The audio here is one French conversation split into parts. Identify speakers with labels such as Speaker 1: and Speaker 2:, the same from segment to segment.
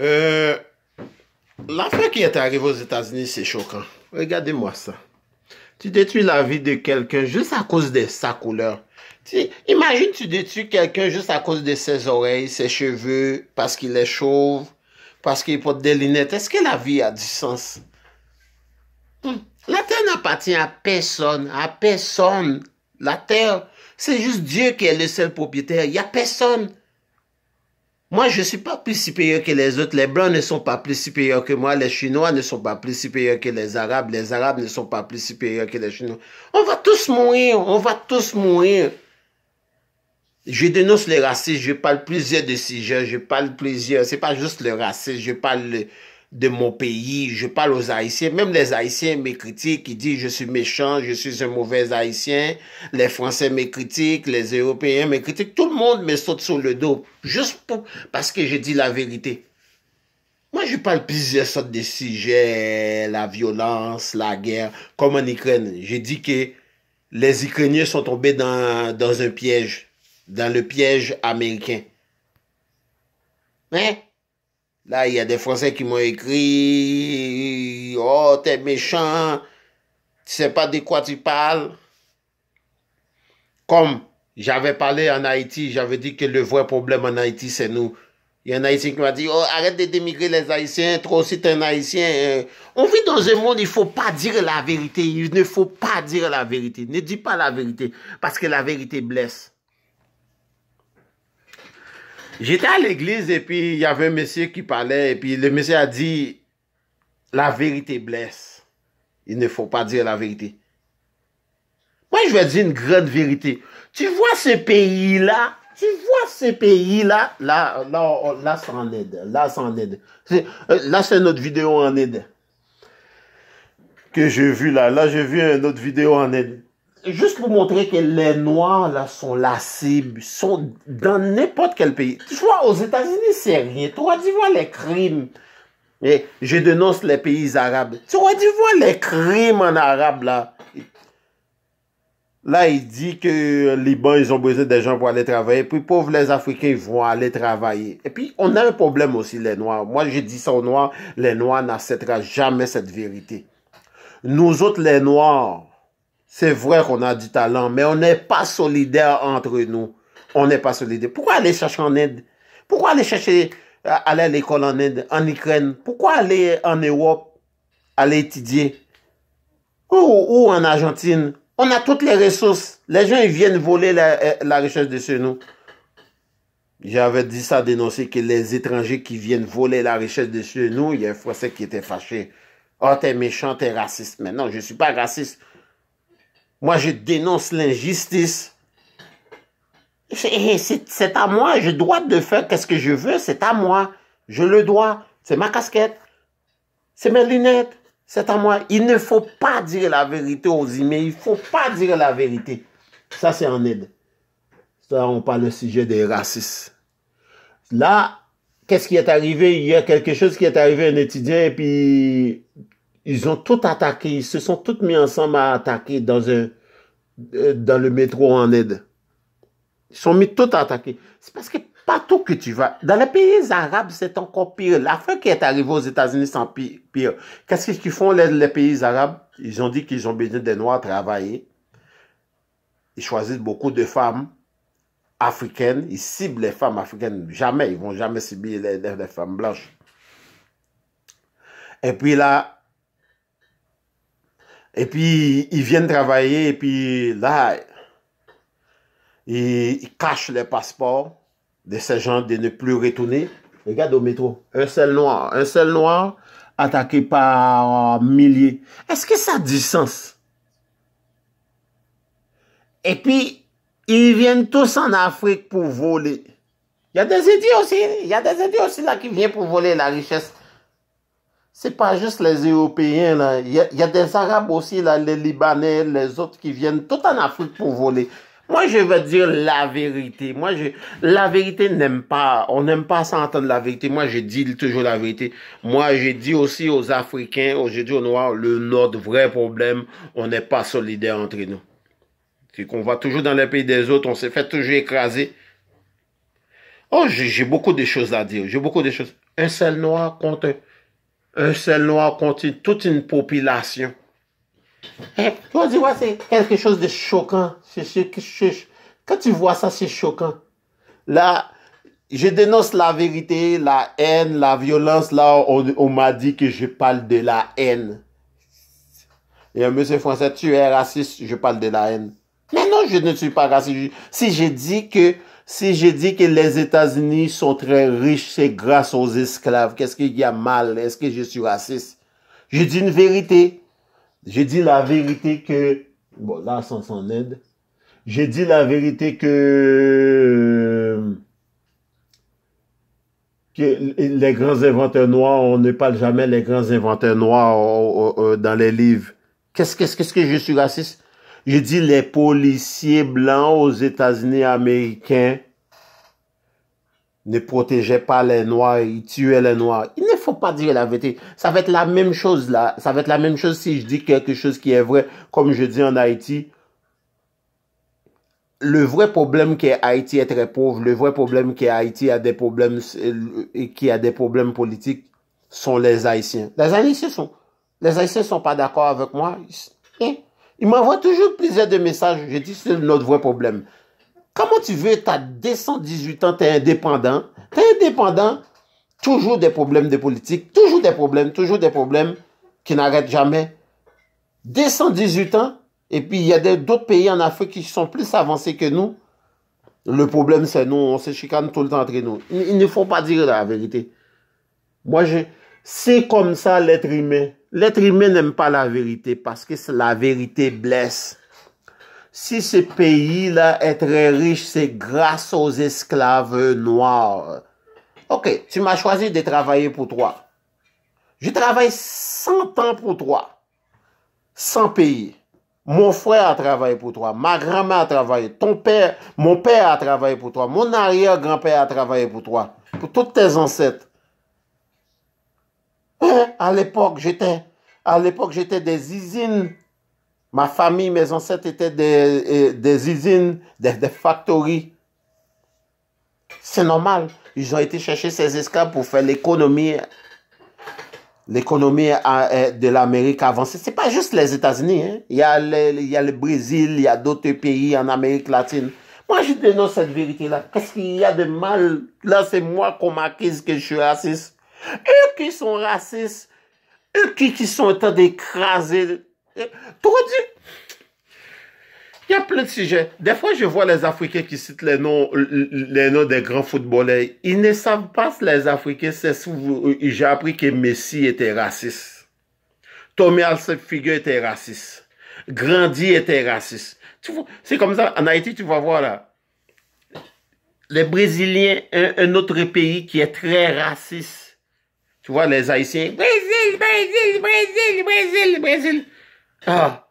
Speaker 1: Euh, L'affaire qui est arrivée aux États-Unis, c'est choquant. Regardez-moi ça. Tu détruis la vie de quelqu'un juste à cause de sa couleur. Tu, imagine, tu détruis quelqu'un juste à cause de ses oreilles, ses cheveux, parce qu'il est chauve, parce qu'il porte des lunettes. Est-ce que la vie a du sens? Hmm. La terre n'appartient à personne, à personne. La terre, c'est juste Dieu qui est le seul propriétaire. Il n'y a personne. Moi, je ne suis pas plus supérieur que les autres. Les Blancs ne sont pas plus supérieurs que moi. Les Chinois ne sont pas plus supérieurs que les Arabes. Les Arabes ne sont pas plus supérieurs que les Chinois. On va tous mourir. On va tous mourir. Je dénonce le racisme. Je parle plusieurs de sujets. Je parle plusieurs. C'est pas juste le racisme. Je parle de mon pays, je parle aux Haïtiens, même les Haïtiens me critiquent, ils disent je suis méchant, je suis un mauvais Haïtien, les Français me critiquent, les Européens me critiquent, tout le monde me saute sur le dos, juste pour, parce que je dis la vérité. Moi, je parle plusieurs sortes de sujets, la violence, la guerre, comme en Ukraine. J'ai dit que les Ukrainiens sont tombés dans, dans un piège, dans le piège américain. Mais Là, il y a des Français qui m'ont écrit Oh, t'es méchant, tu sais pas de quoi tu parles. Comme j'avais parlé en Haïti, j'avais dit que le vrai problème en Haïti, c'est nous. Il y a un Haïtien qui m'a dit Oh, arrête de démigrer les Haïtiens, trop aussi t'es un Haïtien. On vit dans un monde, il faut pas dire la vérité. Il ne faut pas dire la vérité. Ne dis pas la vérité, parce que la vérité blesse. J'étais à l'église et puis il y avait un monsieur qui parlait et puis le monsieur a dit la vérité blesse. Il ne faut pas dire la vérité. Moi, je vais dire une grande vérité. Tu vois ce pays-là, tu vois ce pays-là, là, là, là, c'est en aide. Là, c'est en aide. Là, c'est notre vidéo en aide. Que j'ai vu là. Là, j'ai vu une autre vidéo en aide juste pour montrer que les Noirs, là, sont la cible, sont dans n'importe quel pays. Tu vois, aux États-Unis, c'est rien. Tu vois, tu vois les crimes. Et je dénonce les pays arabes. Tu vois, tu vois les crimes en arabe, là. Là, il dit que Liban, ils ont besoin des gens pour aller travailler. Puis, pauvres les Africains, ils vont aller travailler. Et puis, on a un problème aussi, les Noirs. Moi, je dis ça aux Noirs. Les Noirs n'accepteront jamais cette vérité. Nous autres, les Noirs, c'est vrai qu'on a du talent, mais on n'est pas solidaire entre nous. On n'est pas solidaire. Pourquoi aller chercher en aide Pourquoi aller chercher, euh, aller à l'école en aide, en Ukraine? Pourquoi aller en Europe, aller étudier? Ou, en Argentine? On a toutes les ressources. Les gens, ils viennent voler la, euh, la richesse de chez nous. J'avais dit ça, dénoncer que les étrangers qui viennent voler la richesse de chez nous, il y a un Français qui était fâché. Oh, t'es méchant, t'es raciste. Mais non, je ne suis pas raciste. Moi, je dénonce l'injustice. C'est à moi, j'ai le droit de faire qu'est-ce que je veux, c'est à moi. Je le dois. C'est ma casquette. C'est mes lunettes. C'est à moi. Il ne faut pas dire la vérité aux emails. Il ne faut pas dire la vérité. Ça, c'est en aide. Ça, on parle du sujet des racistes. Là, qu'est-ce qui est arrivé? Il y a quelque chose qui est arrivé à un étudiant et puis ils ont tout attaqué, ils se sont tous mis ensemble à attaquer dans un euh, dans le métro en aide. Ils sont mis tout à. C'est parce que partout que tu vas, dans les pays arabes, c'est encore pire. L'affaire qui est arrivée aux États-Unis, c'est pire. Qu'est-ce qu'ils font les, pays arabes? Ils ont dit qu'ils ont besoin des Noirs travailler. Ils choisissent beaucoup de femmes africaines. Ils ciblent les femmes africaines. Jamais. Ils vont jamais cibler les femmes blanches. Et puis là, et puis, ils viennent travailler et puis là, ils, cachent les passeports de ces gens de ne plus retourner. Regarde au métro, un seul noir, un seul noir attaqué par milliers. Est-ce que ça a du sens? Et puis, ils viennent tous en Afrique pour voler. Il y a des idiots aussi, il y a des idiots aussi là qui viennent pour voler la richesse c'est pas juste les Européens, là. Il y, a, des Arabes aussi, là, les Libanais, les autres qui viennent tout en Afrique pour voler. Moi, je veux dire la vérité. Moi, je, la vérité n'aime pas, on n'aime pas s'entendre la vérité. Moi, je dis toujours la vérité. Moi, je dis aussi aux Africains, aujourd'hui aux Noirs, le, notre vrai problème, on n'est pas solidaire entre nous. C'est qu'on va toujours dans les pays des autres, on s'est fait toujours écraser. Oh, j'ai beaucoup de choses à dire. J'ai beaucoup de choses. Un seul noir contre E sel noa konti tout in popilasyon. Eh, yo di wè, se kelke chos de chokan. Kan ti wè sa, se chokan. La, je denonse la verite, la en, la violans, la, on, on m'a di ki je pale de la en. Et euh, monsieur Français, tu es raciste, je parle de la en. Mais non, je ne suis pas raciste. Si je dis que si j'ai dit que les États-Unis sont très riches, c'est grâce aux esclaves. Qu'est-ce qu'il y a mal? Est-ce que je suis raciste? Je dis une vérité. Je dis la vérité que, bon, là, sans son aide. J'ai dit la vérité que, que les grands inventeurs noirs, on ne parle jamais les grands inventeurs noirs dans les livres. Qu'est-ce, qu'est-ce, qu'est-ce que je suis raciste? Je dis les policiers blancs aux États-Unis américains ne protégeaient pas les noirs, ils tuaient les noirs. Il ne faut pas dire la vérité. Ça va être la même chose là. Ça va être la même chose si je dis quelque chose qui est vrai, comme je dis en Haïti. Le vrai problème qu'est Haïti est très pauvre, le vrai problème qu'est Haïti a des problèmes et qui a des problèmes politiques sont les Haïtiens. Les Haïtiens sont, les Haïtiens sont pas d'accord avec moi. Ils m'envoient toujours plusieurs de messages. Je dis, c'est notre vrai problème. Comment tu veux, tu as 218 ans, tu es indépendant. Tu indépendant, toujours des problèmes de politique, toujours des problèmes, toujours des problèmes qui n'arrêtent jamais. 218 ans, et puis il y a d'autres pays en Afrique qui sont plus avancés que nous. Le problème, c'est nous, on se chicane tout le temps entre nous. Il ne faut pas dire la vérité. Moi, je, c'est comme ça l'être humain. L'être humain n'aime pas la vérité parce que la vérité blesse. Si ce pays-là est très riche, c'est grâce aux esclaves noirs. Ok, tu m'as choisi de travailler pour toi. Je travaille 100 ans pour toi, sans payer. Mon frère a travaillé pour toi, ma grand-mère a travaillé, ton père, mon père a travaillé pour toi, mon arrière-grand-père a travaillé pour toi, pour toutes tes ancêtres. À l'époque, j'étais, à l'époque, j'étais des usines. Ma famille, mes ancêtres étaient des, des usines, des, des factories. C'est normal. Ils ont été chercher ces esclaves pour faire l'économie, l'économie euh, de l'Amérique avancée. C'est pas juste les États-Unis. Hein. Il, y a il y a le Brésil, il y a d'autres pays en Amérique latine. Moi, je dénonce cette vérité-là. Qu'est-ce qu'il y a de mal? Là, c'est moi qu'on m'accuse que je suis raciste. Eux qui sont racistes, eux qui, qui sont en train d'écraser. Dit, il y a plein de sujets. Des fois, je vois les Africains qui citent les noms, les noms des grands footballeurs. Ils ne savent pas si les Africains, c'est j'ai appris que Messi était raciste. Tommy Figure était raciste. Grandi était raciste. C'est comme ça, en Haïti, tu vas voir là. Les Brésiliens, un autre pays qui est très raciste. Tu vois, les Haïtiens, Brésil, Brésil, Brésil, Brésil, Brésil. Ah.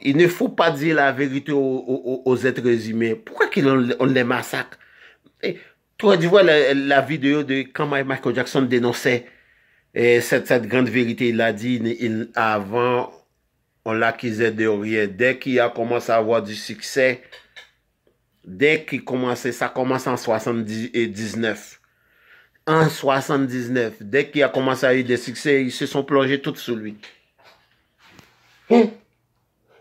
Speaker 1: Il ne faut pas dire la vérité aux, êtres humains. Pourquoi on, les massacre? Et, Toi, tu vois la, vidéo de quand Michael Jackson dénonçait et cette, grande vérité. Il a dit, avant, on l'accusait de rien. Dès qu'il a commencé à avoir du succès, dès qu'il commençait, ça commence en 79. En 79, dès qu'il a commencé à avoir des succès, ils se sont plongés tout sous lui. Hein?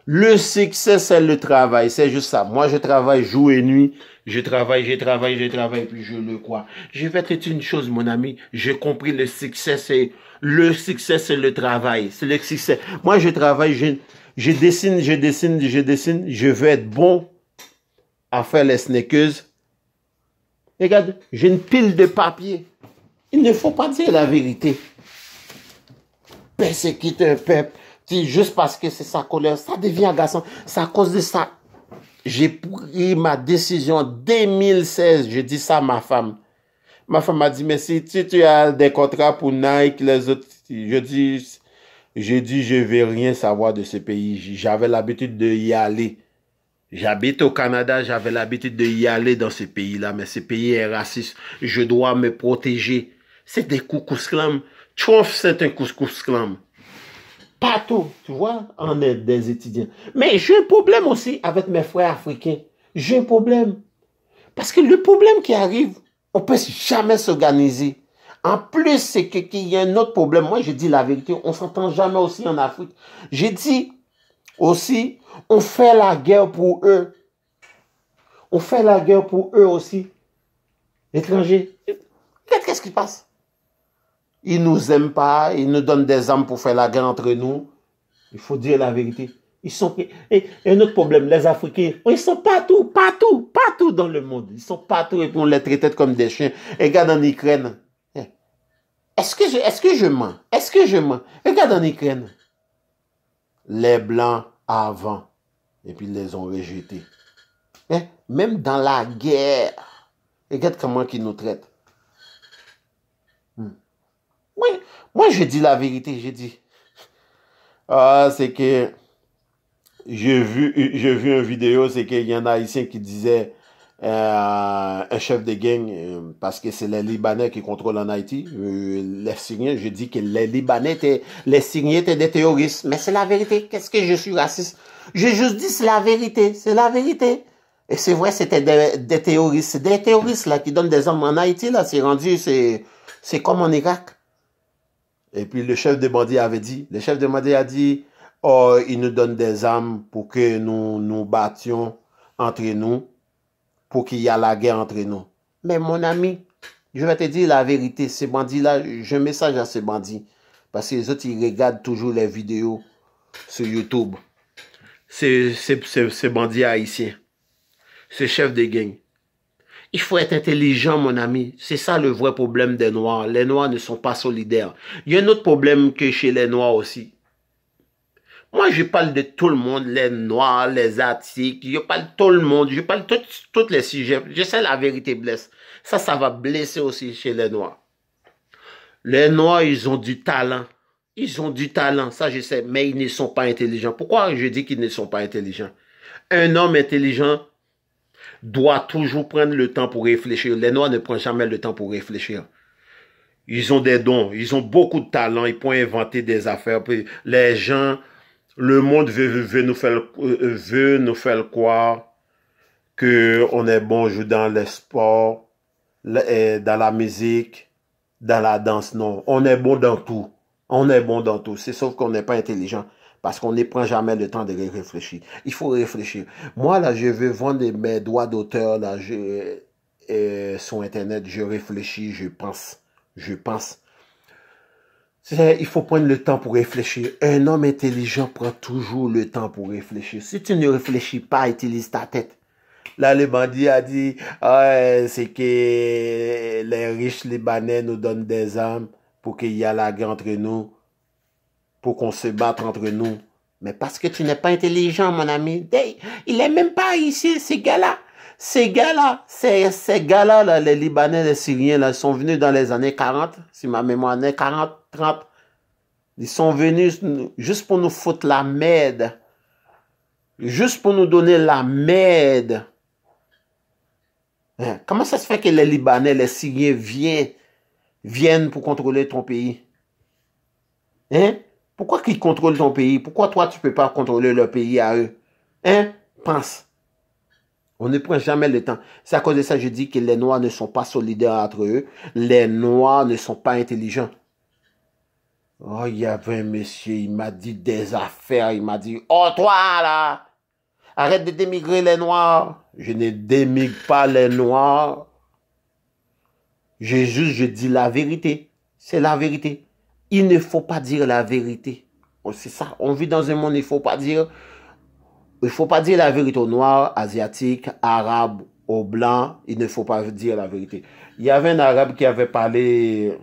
Speaker 1: Le succès, c'est le travail. C'est juste ça. Moi, je travaille jour et nuit. Je travaille, je travaille, je travaille, puis je le crois. Je vais te dire une chose, mon ami. J'ai compris le succès, c'est, le succès, c'est le travail. C'est le succès. Moi, je travaille, je, je dessine, je dessine, je dessine. Je veux être bon a fè les nekez. Regade, jè n pil de papye. Il ne fò pa dè la verite. Persekite un pep, ti jous paske se sa kolè, sa devyen agasan, sa kos de sa. Jè pri ma desisyon 2016, jè di sa ma fam. Ma fam a di, mè si ti tu al de kontra pou Nike, les ot, je di, je di, je ve rien savoi de se peyi. J'ave l'habitude de y alè. J'habite au Canada, j'avais l'habitude de y aller dans ce pays-là, mais ce pays est raciste. Je dois me protéger. C'est des couscous clams. Trump, c'est un couscous clam. Partout, tu vois, on est des étudiants. Mais j'ai un problème aussi avec mes frères africains. J'ai un problème. Parce que le problème qui arrive, On peut jamais s'organiser. En plus, c'est qu'il y a un autre problème. Moi, j'ai dit la vérité. On s'entend jamais aussi en Afrique. J'ai dit aussi, on fait la guerre pour eux. On fait la guerre pour eux aussi. Étrangers. Qu'est-ce qui se passe? Ils nous aiment pas. Ils nous donnent des armes pour faire la guerre entre nous. Il faut dire la vérité. Ils sont. Et, un autre problème, les Africains, ils sont partout, partout, partout dans le monde. Ils sont partout et on les traite comme des chiens. Regarde en Ukraine. Eh. Est-ce que je, est-ce que je mens? Est-ce que je mens? Regarde en Ukraine. les blancs avant, et puis ils les ont rejetés. Eh, même dans la guerre, regarde comment ils nous traitent. Hmm. Oui, moi je dis la vérité, je dis. Ah, c'est que j'ai vu, vu une vidéo, c'est qu'il y en a haïtien qui disait un chef de gang, euh, parce que c'est les Libanais qui contrôlent en Haïti, euh, les Syriens, je dis que les Libanais étaient, les Syriens étaient des terroristes. Mais c'est la vérité. Qu'est-ce que je suis raciste? J'ai juste dit c'est la vérité. C'est la vérité. Et c'est vrai, c'était des, des terroristes. Des terroristes, là, qui donnent des armes en Haïti, là. C'est rendu, c'est, c'est comme en Irak. Et puis le chef de bandits avait dit, le chef de bandits a dit, oh, il nous donne des armes pour que nous nous battions entre nous, pour qu'il y ait la guerre entre nous. Mais mon ami, je vais te dire la vérité, ces bandits-là, je message à ces bandits. Parce que les autres, ils regardent toujours les vidéos sur YouTube. Ces, ces bandits haïtiens. Ces chefs de gang. Il faut être intelligent, mon ami. C'est ça le vrai problème des Noirs. Les Noirs ne sont pas solidaires. Il y a un autre problème que chez les Noirs aussi. Moi, je parle de tout le monde, les Noirs, les Asiatiques, je parle tout le monde, je parle tous les sujets. Je sais la vérité blesse. Ça, ça va blesser aussi chez les Noirs. Les Noirs, ils ont du talent. Ils ont du talent, ça je sais, mais ils ne sont pas intelligents. Pourquoi je dis qu'ils ne sont pas intelligents? Un homme intelligent doit toujours prendre le temps pour réfléchir. Les Noirs ne prennent jamais le temps pour réfléchir. Ils ont des dons, ils ont beaucoup de talent, ils peuvent inventer des affaires. Les gens, le monde veut, nous, faire, euh, veut nous faire croire qu'on est bon dans les sports, dans la musique, dans la danse. Non, on est bon dans tout. On est bon dans tout. C'est sauf qu'on n'est pas intelligent. Parce qu'on ne prend jamais le temps de réfléchir. Il faut réfléchir. Moi, là, je veux vendre mes droits d'auteur, là, euh, sur Internet. Je réfléchis, je pense. Je pense. Il faut prendre le temps pour réfléchir. Un homme intelligent prend toujours le temps pour réfléchir. Si tu ne réfléchis pas, utilise ta tête. Là, le bandit a dit, c'est que les riches Libanais nous donnent des armes pour qu'il y ait la guerre entre nous pour qu'on se batte entre nous. Mais parce que tu n'es pas intelligent, mon ami. Il est même pas ici, ces gars-là. Ces gars-là, ces, ces gars-là, les Libanais, les Syriens, là, sont venus dans les années 40, si ma mémoire est 40, 30. Ils sont venus juste pour nous foutre la merde. Juste pour nous donner la merde. Hein? Comment ça se fait que les Libanais, les Syriens viennent, viennent pour contrôler ton pays? Hein? Pourquoi qu'ils contrôlent ton pays? Pourquoi toi, tu ne peux pas contrôler leur pays à eux? Hein? Pense. On ne prend jamais le temps. C'est à cause de ça que je dis que les Noirs ne sont pas solidaires entre eux. Les Noirs ne sont pas intelligents. Oh, il y avait un monsieur, il m'a dit des affaires. Il m'a dit, oh toi là, arrête de démigrer les Noirs. Je ne démigre pas les Noirs. Juste, je dis la vérité. C'est la vérité il ne faut pas dire la vérité. Oh, c'est ça. On vit dans un monde, il ne faut pas dire, il faut pas dire la vérité aux Noirs, Asiatiques, Arabes, aux Blancs. Il ne faut pas dire la vérité. Il y avait un Arabe qui avait parlé,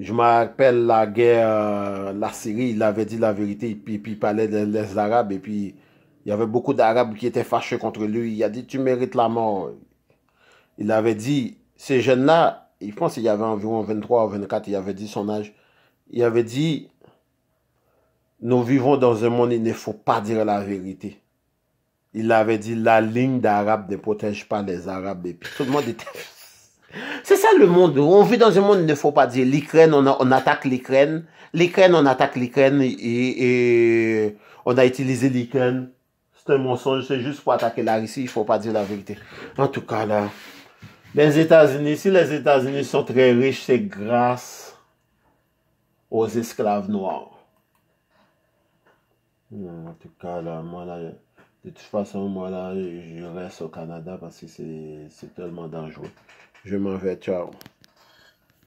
Speaker 1: je m'appelle la guerre, la Syrie, il avait dit la vérité, puis, puis il parlait des Arabes, et puis il y avait beaucoup d'Arabes qui étaient fâchés contre lui. Il a dit, tu mérites la mort. Il avait dit, ces jeunes-là, il pense qu'il y avait environ 23 ou 24, il avait dit son âge. Il avait dit, nous vivons dans un monde, il ne faut pas dire la vérité. Il avait dit, la ligne d'Arabe ne protège pas les Arabes. Puis tout le monde était... C'est ça le monde. On vit dans un monde, il ne faut pas dire l'Ukraine, on, attaque l'Ukraine. L'Ukraine, on attaque l'Ukraine et, on a utilisé l'Ukraine. C'est un mensonge, c'est juste pour attaquer la Russie, il ne faut pas dire la vérité. En tout cas, là, les États-Unis, si les États-Unis sont très riches, c'est grâce aux esclaves noirs. Euh, en tout cas, là, moi, là, de toute façon, moi, là, je reste au Canada parce que c'est tellement dangereux. Je m'en vais. Ciao.